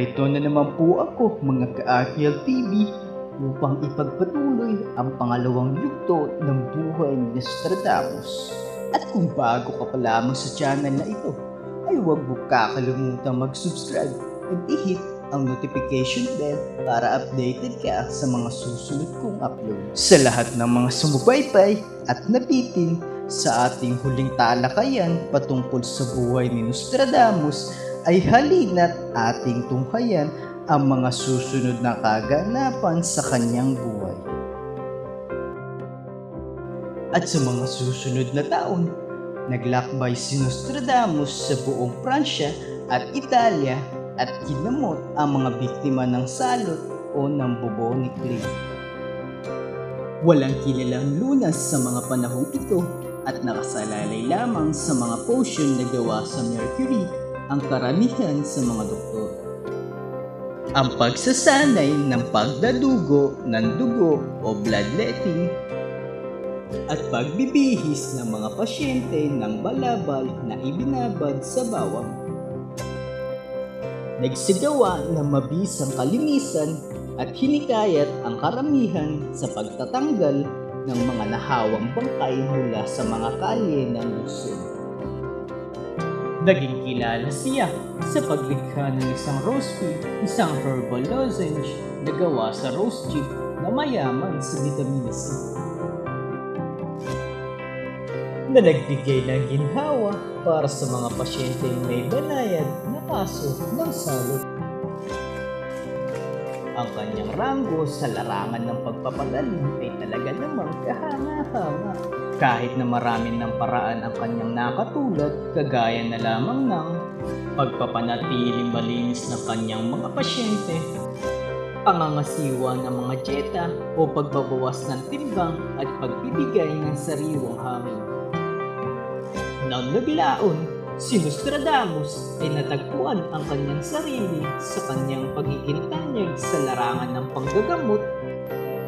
Narito na naman po ako mga ka-RTL TV upang ipagpatuloy ang pangalawang yugto ng buhay ni Nostradamus. At kung bago ka pa lamang sa channel na ito, ay huwag mo kakalimutan mag-subscribe at i-hit ang notification bell para updated ka sa mga susunod kong upload. Sa lahat ng mga sumubaybay at nabitin sa ating huling talakayan patungkol sa buhay ni Nostradamus ay halina't ating tunghayan ang mga susunod na kaganapan sa kanyang buhay. At sa mga susunod na taon, naglakbay si Nostradamus sa buong Pransya at Italia at kinamot ang mga biktima ng salot o ng bubonic plague. Walang kilalang lunas sa mga panahong ito at nakasalalay lamang sa mga potion na gawa sa mercury ang karamihan sa mga doktor. Ang pagsasanay ng pagdadugo ng dugo o bloodletting at pagbibihis ng mga pasyente ng balabal na ibinabad sa bawang. Nagsigawa ng mabisang kalinisan at hinikayat ang karamihan sa pagtatanggal ng mga nahawang bangkay mula sa mga kalye ng lungsod. Naging kilala siya sa paglikha ng isang rose pea, isang herbal lozenge na gawa sa rose chip na mayaman sa vitamina C. Na nagbigay ng ginhawa para sa mga pasyenteng may banayad na kaso ng salot. Ang kanyang ranggo sa larangan ng pagpapagaling ay talaga namang kahanga-hanga. Kahit na marami ng paraan ang kanyang nakatulad, kagaya na lamang ng pagpapanatiling malinis ng kanyang mga pasyente, pangangasiwa ng mga dieta o pagbabawas ng timbang at pagbibigay ng sariwang hangin. Nang naglaon, si Nostradamus ay natagpuan ang kanyang sarili sa kanyang pagiging tanyag sa larangan ng panggagamot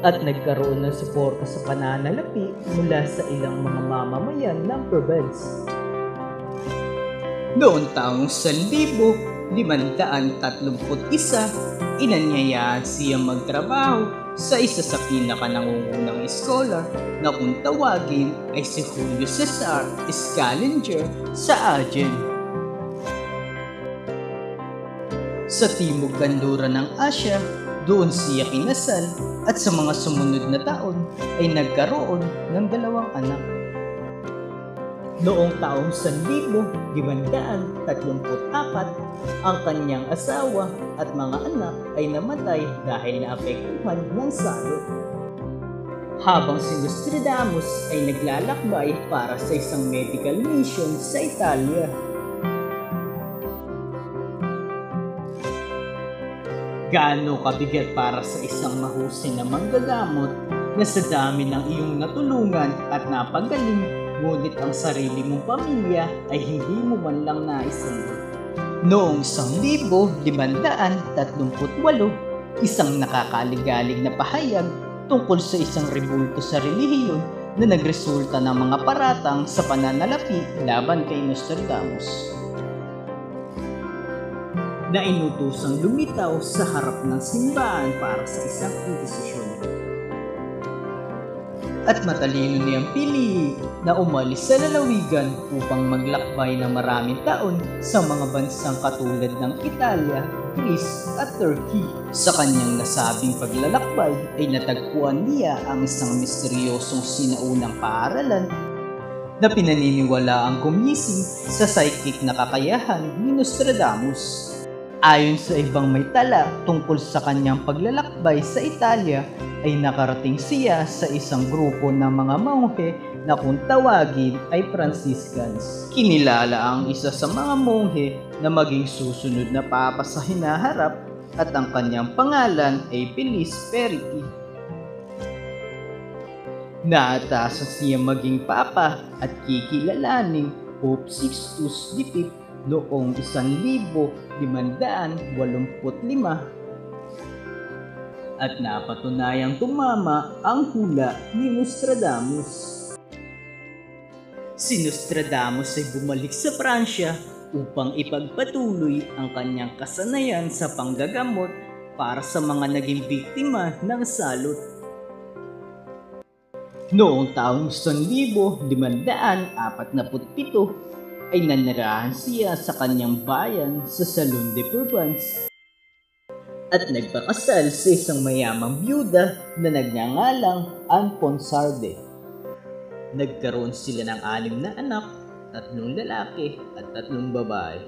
at nagkaroon ng suporta sa pananalapi mula sa ilang mga mamamayan ng province. Noong taong 1531, inanyayaan siya magtrabaho sa isa sa pinakanangungunang scholar na kung tawagin ay si Julio Cesar Scaliger sa Agen. Sa timog kanluran ng Asya, doon siya kinasal at sa mga sumunod na taon ay nagkaroon ng dalawang anak. Noong taong 1534, ang kanyang asawa at mga anak ay namatay dahil naapektuhan ng salot. Habang si Nostradamus ay naglalakbay para sa isang medical mission sa Italia. Gaano kabigat para sa isang mahusay na manggagamot na sa dami ng iyong natulungan at napagaling ngunit ang sarili mong pamilya ay hindi mo man lang naisalot. Noong 1538, isang nakakaligalig na pahayag tungkol sa isang rebulto sa relihiyon na nagresulta ng mga paratang sa pananalapi laban kay Nostradamus na inutosang lumitaw sa harap ng simbahan para sa isang indesisyon. At matalino niyang pili na umalis sa lalawigan upang maglakbay ng maraming taon sa mga bansang katulad ng Italia, Greece at Turkey. Sa kanyang nasabing paglalakbay ay natagpuan niya ang isang misteryosong sinaunang paaralan na pinaniniwala ang gumising sa psychic na kakayahan ni Nostradamus. Ayon sa ibang may tala tungkol sa kanyang paglalakbay sa Italia, ay nakarating siya sa isang grupo ng mga monghe na kung tawagin ay Franciscans. Kinilala ang isa sa mga monghe na maging susunod na papa sa hinaharap at ang kanyang pangalan ay Feliz Periti. Naatasan siya maging papa at kikilalaning Pope Sixtus V noong 1585 at napatunayang tumama ang hula ni Nostradamus. Si Nostradamus ay bumalik sa Pransya upang ipagpatuloy ang kanyang kasanayan sa panggagamot para sa mga naging biktima ng salot. Noong taong 1547 ay nanirahan siya sa kanyang bayan sa Salon de Provence at nagpakasal sa isang mayamang byuda na nagngangalang Ponsarde. Nagkaroon sila ng anim na anak, tatlong lalaki at tatlong babae.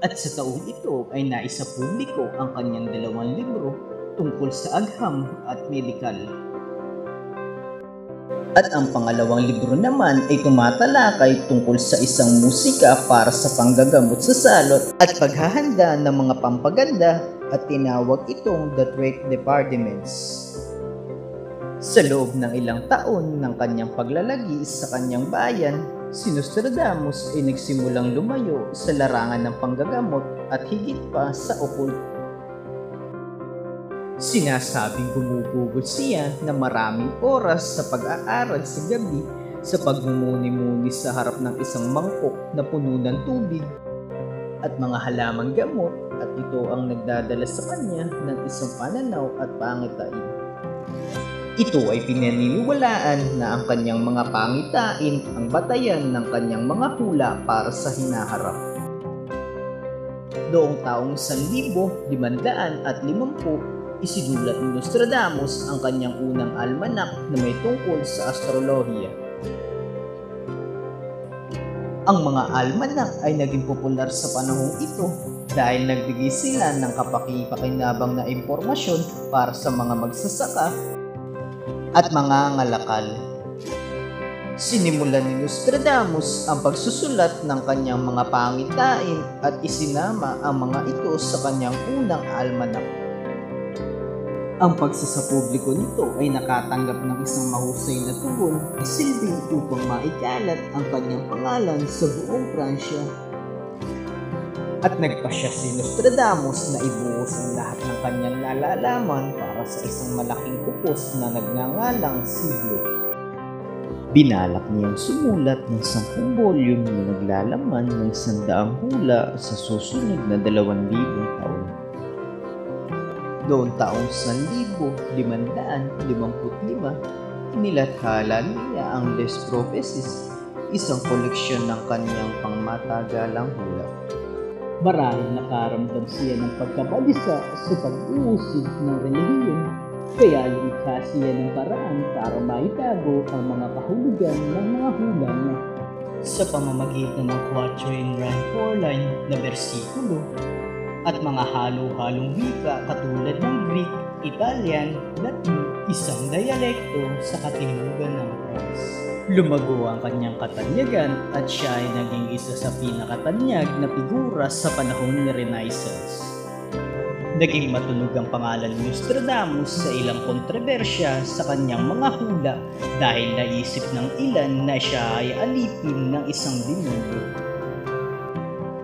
At sa taong ito ay naisa publiko ang kanyang dalawang libro tungkol sa agham at medikal. At ang pangalawang libro naman ay tumatalakay tungkol sa isang musika para sa panggagamot sa salot at paghahanda ng mga pampaganda at tinawag itong The Drake Departments. Sa loob ng ilang taon ng kanyang paglalagi sa kanyang bayan, si Nostradamus ay nagsimulang lumayo sa larangan ng panggagamot at higit pa sa occult. Sinasabing bumubugot siya na maraming oras sa pag-aaral sa gabi sa pagmumuni-muni sa harap ng isang mangkok na puno ng tubig at mga halamang gamot at ito ang nagdadala sa kanya ng isang pananaw at pangitain. Ito ay pinaniniwalaan na ang kanyang mga pangitain ang batayan ng kanyang mga hula para sa hinaharap. Noong taong 1550, isinulat ni Nostradamus ang kanyang unang almanak na may tungkol sa astrolohiya. Ang mga almanak ay naging popular sa panahong ito dahil nagbigay sila ng kapaki-pakinabang na impormasyon para sa mga magsasaka at mga ngalakal. Sinimulan ni Nostradamus ang pagsusulat ng kanyang mga pangitain at isinama ang mga ito sa kanyang unang almanak. Ang pagsasapubliko nito ay nakatanggap ng isang mahusay na tugon na silbing upang maikalat ang kanyang pangalan sa buong Pransya. At nagpasya si Nostradamus na ibuhos ang lahat ng kanyang nalalaman para sa isang malaking kupos na nagngangalang siglo. Binalak niyang sumulat ng sampung volume na naglalaman ng sandaang hula sa susunod na dalawang libong taon. Noong taong 1555, inilathala niya ang Les Prophecies, isang koleksyon ng kanyang pangmatagalang hula. Marahil nakaramdam siya ng pagkabalisa sa pag-uusig ng relihiyon, kaya lumikha siya ng paraan para maitago ang mga kahulugan ng mga hula niya. Sa pamamagitan ng quatrain rhyme four-line na bersikulo, at mga halo-halong wika katulad ng Greek, Italian, Latin, isang dialekto sa katimugan ng France. Lumago ang kanyang katanyagan at siya ay naging isa sa pinakatanyag na figura sa panahon ni Renaissance. Naging matunog ang pangalan ni Nostradamus sa ilang kontrobersya sa kanyang mga hula dahil naisip ng ilan na siya ay alipin ng isang demonyo.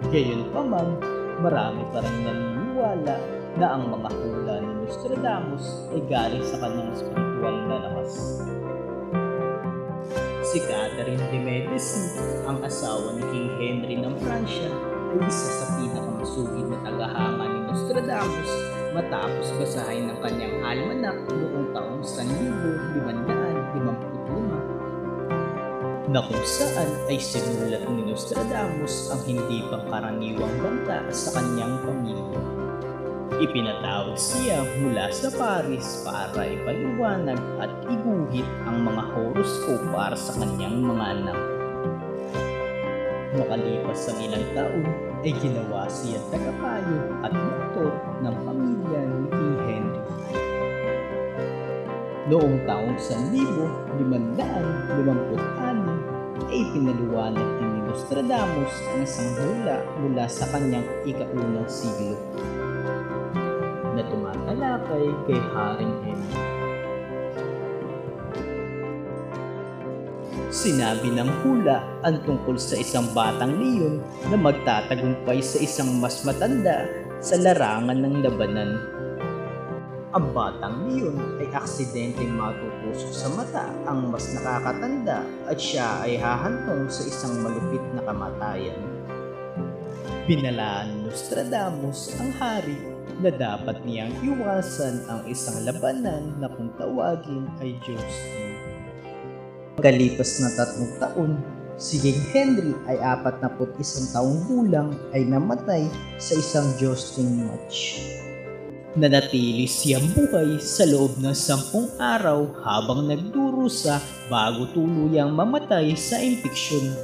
Gayunpaman, marami pa rin naniniwala na ang mga hula ni Nostradamus ay galing sa kanyang spiritual na lakas. Si Catherine de Medici, ang asawa ni King Henry ng Pransya, ay isa sa pinakamasugid na tagahanga ni Nostradamus matapos basahin ng kanyang almanak noong taong 1555 na kung saan ay sinulat ni Nostradamus ang hindi pangkaraniwang banta sa kanyang pamilya. Ipinatawag siya mula sa Paris para ipaliwanag at iguhit ang mga horoscope para sa kanyang mga anak. Makalipas ang ilang taon ay ginawa siya tagapayo at doktor ng pamilya ni King Henry. Noong taong 1556 ay pinaliwanag din ni Nostradamus ang isang hula mula sa kanyang ikaunang siglo na tumatalakay kay Haring Henry. Sinabi ng hula ang tungkol sa isang batang leon na magtatagumpay sa isang mas matanda sa larangan ng labanan. Ang batang leon ay aksidenteng matutusok sa mata ang mas nakakatanda at siya ay hahantong sa isang malupit na kamatayan. Pinalaan Nostradamus ang hari na dapat niyang iwasan ang isang labanan na kung tawagin ay Jousting. Pagkalipas na tatlong taon, si King Henry ay 41 taong gulang ay namatay sa isang jousting match. Nanatili siyang buhay sa loob ng sampung araw habang nagdurusa bago tuluyang mamatay sa impeksyon.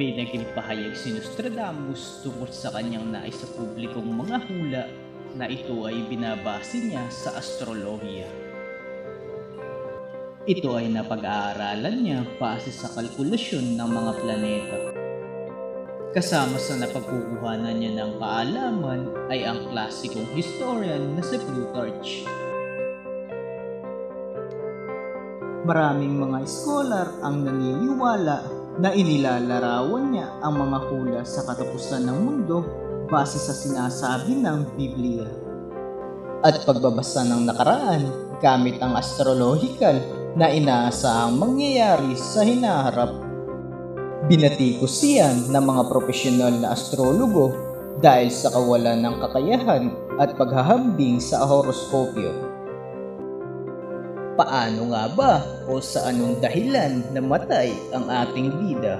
Binaging pahayag si Nostradamus tungkol sa kanyang nais sa publikong mga hula na ito ay binabase niya sa astrolohiya. Ito ay napag-aaralan niya base sa kalkulasyon ng mga planeta. Kasama sa napagkukuhanan niya ng kaalaman ay ang klasikong historian na si Plutarch. Maraming mga scholar ang naniniwala na inilalarawan niya ang mga hula sa katapusan ng mundo base sa sinasabi ng Biblia. At pagbabasa ng nakaraan gamit ang astrological na inaasahang mangyayari sa hinaharap. Binatikos siyan ng mga profesional na astrologo dahil sa kawalan ng kakayahan at paghahambing sa horoskopyo. Paano nga ba o sa anong dahilan namatay ang ating bida?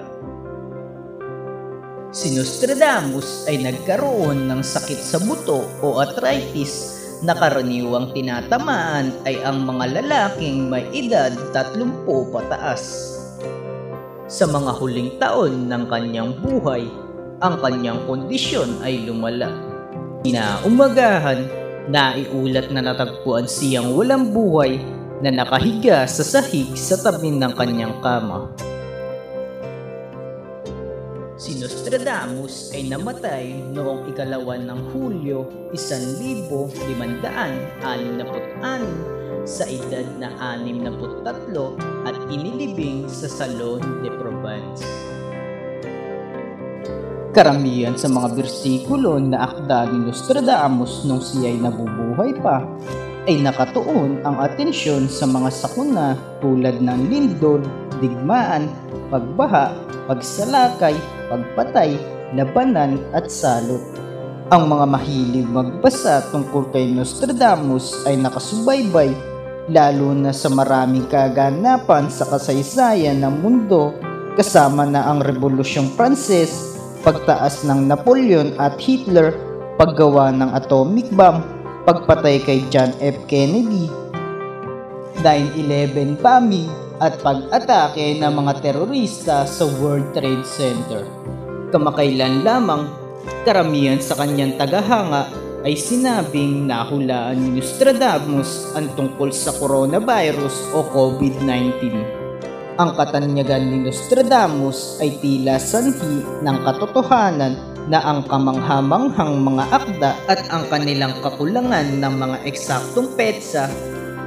Si Nostradamus ay nagkaroon ng sakit sa buto o arthritis na karaniwang tinatamaan ay ang mga lalaking may edad 30 pataas. Sa mga huling taon ng kanyang buhay, ang kanyang kondisyon ay lumala. Inaumagahan, naiulat na natagpuan siyang walang buhay na nakahiga sa sahig sa tabi ng kanyang kama. Si Nostradamus ay namatay noong ikalawan ng Hulyo 1566 sa edad na 63 at inilibing sa Salon de Provence. Karamihan sa mga bersikulo na akda ni Nostradamus nung siya'y nabubuhay pa ay nakatuon ang atensyon sa mga sakuna tulad ng lindol, digmaan, pagbaha, pagsalakay, pagpatay, labanan at salot. Ang mga mahilig magbasa tungkol kay Nostradamus ay nakasubaybay lalo na sa maraming kaganapan sa kasaysayan ng mundo kasama na ang Rebolusyong Pranses, pagtaas ng Napoleon at Hitler, paggawa ng atomic bomb, pagpatay kay John F. Kennedy, 9-11 bombing at pag-atake ng mga terorista sa World Trade Center. Kamakailan lamang, karamihan sa kanyang tagahanga ay sinabing nahulaan ni Nostradamus ang tungkol sa coronavirus o COVID-19. Ang katanyagan ni Nostradamus ay tila sanhi ng katotohanan na ang kamanghamanghang mga akda at ang kanilang kakulangan ng mga eksaktong petsa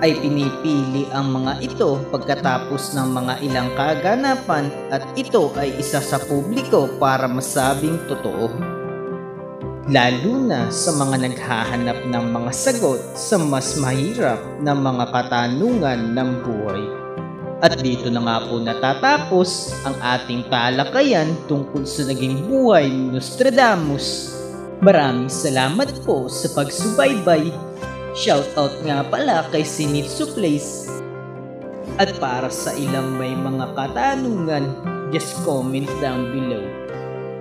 ay pinipili ang mga ito pagkatapos ng mga ilang kaganapan at ito ay isa sa publiko para masabing totoo. Lalo na sa mga naghahanap ng mga sagot sa mas mahirap na mga katanungan ng buhay. At dito na nga po natatapos ang ating talakayan tungkol sa naging buhay ni Nostradamus. Maraming salamat po sa pagsubaybay. Shoutout nga pala kay Sinitsu Place. At para sa ilang may mga katanungan, just comment down below.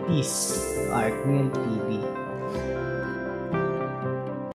Peace, Artmill TV.